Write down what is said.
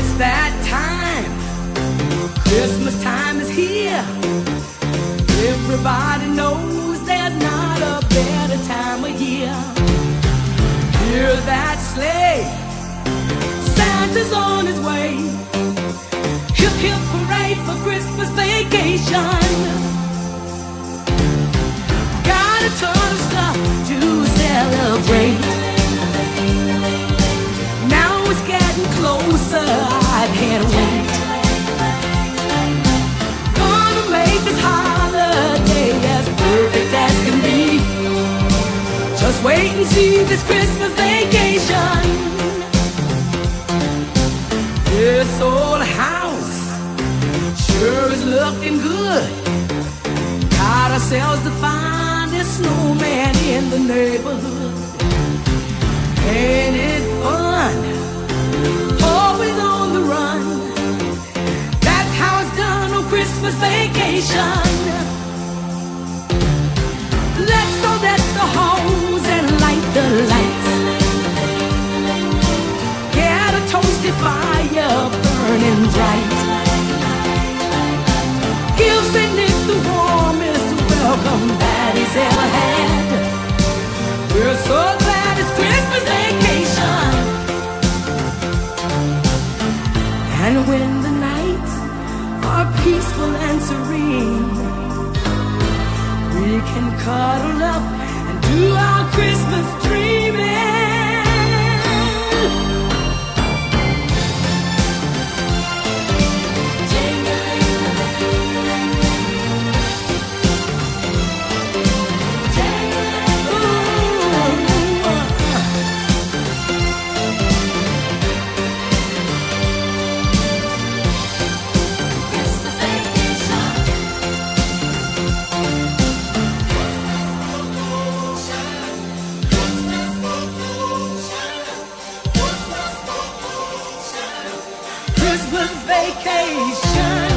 it's that time. Christmas time is here. Everybody knows there's not a better time of year. Hear that sleigh. Santa's on his way. Hip hip hooray for Christmas vacation. Wait see this Christmas vacation. This old house sure is looking good. Got ourselves the finest snowman in the neighborhood. Ain't it fun? Always on the run. That's how it's done on Christmas vacation. When the nights are peaceful and serene, we can cuddle up and do our Christmas. vacation.